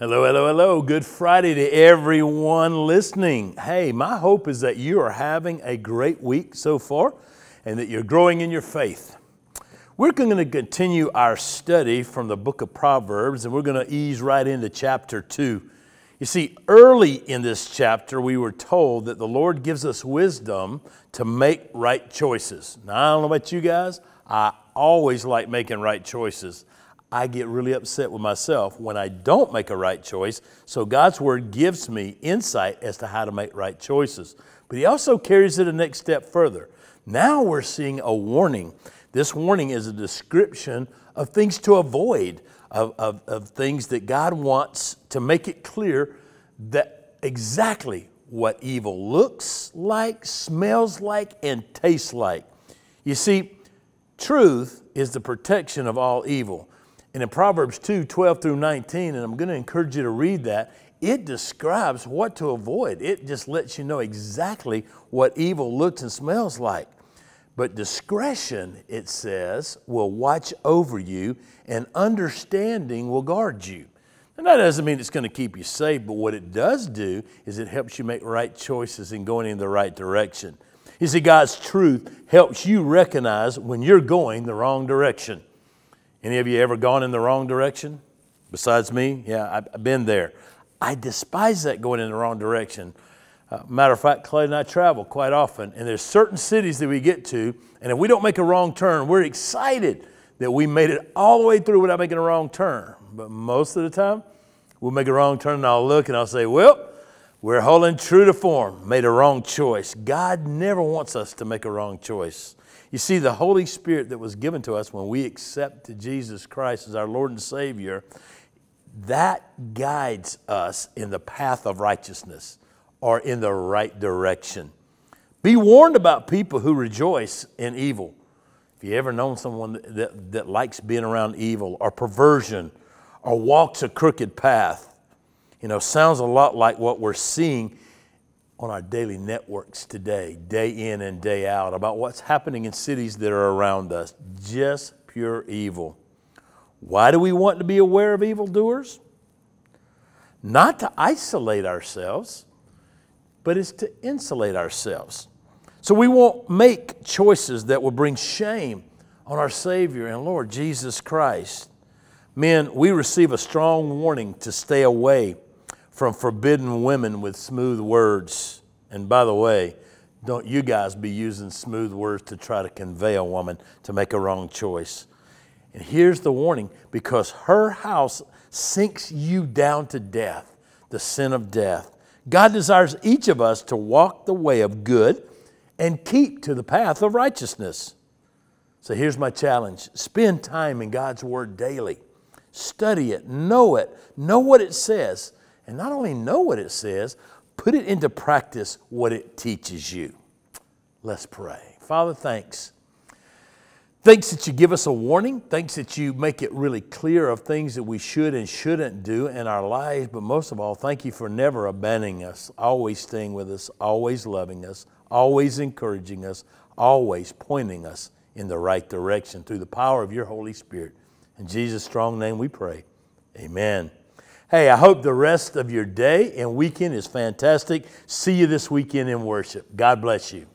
Hello, hello, hello. Good Friday to everyone listening. Hey, my hope is that you are having a great week so far and that you're growing in your faith. We're going to continue our study from the book of Proverbs and we're going to ease right into chapter 2. You see, early in this chapter, we were told that the Lord gives us wisdom to make right choices. Now, I don't know about you guys, I always like making right choices. I get really upset with myself when I don't make a right choice. So God's word gives me insight as to how to make right choices. But he also carries it a next step further. Now we're seeing a warning. This warning is a description of things to avoid, of, of, of things that God wants to make it clear that exactly what evil looks like, smells like, and tastes like. You see, truth is the protection of all evil. And in Proverbs 2 12 through 19, and I'm going to encourage you to read that, it describes what to avoid. It just lets you know exactly what evil looks and smells like. But discretion, it says, will watch over you, and understanding will guard you. And that doesn't mean it's going to keep you safe, but what it does do is it helps you make right choices and going in the right direction. You see, God's truth helps you recognize when you're going the wrong direction. Any of you ever gone in the wrong direction? Besides me? Yeah, I've been there. I despise that going in the wrong direction. Uh, matter of fact, Clay and I travel quite often, and there's certain cities that we get to, and if we don't make a wrong turn, we're excited that we made it all the way through without making a wrong turn. But most of the time, we'll make a wrong turn, and I'll look and I'll say, well, we're holding true to form, made a wrong choice. God never wants us to make a wrong choice. You see, the Holy Spirit that was given to us when we accepted Jesus Christ as our Lord and Savior, that guides us in the path of righteousness or in the right direction. Be warned about people who rejoice in evil. If you ever known someone that, that, that likes being around evil or perversion or walks a crooked path, you know, sounds a lot like what we're seeing on our daily networks today, day in and day out, about what's happening in cities that are around us. Just pure evil. Why do we want to be aware of evildoers? Not to isolate ourselves, but it's to insulate ourselves. So we won't make choices that will bring shame on our Savior and Lord Jesus Christ. Men, we receive a strong warning to stay away from forbidden women with smooth words. And by the way, don't you guys be using smooth words to try to convey a woman to make a wrong choice. And here's the warning because her house sinks you down to death, the sin of death. God desires each of us to walk the way of good and keep to the path of righteousness. So here's my challenge spend time in God's Word daily. Study it, know it, know what it says, and not only know what it says, put it into practice what it teaches you. Let's pray. Father, thanks. Thanks that you give us a warning. Thanks that you make it really clear of things that we should and shouldn't do in our lives. But most of all, thank you for never abandoning us, always staying with us, always loving us, always encouraging us, always pointing us in the right direction through the power of your Holy Spirit. In Jesus' strong name we pray. Amen. Hey, I hope the rest of your day and weekend is fantastic. See you this weekend in worship. God bless you.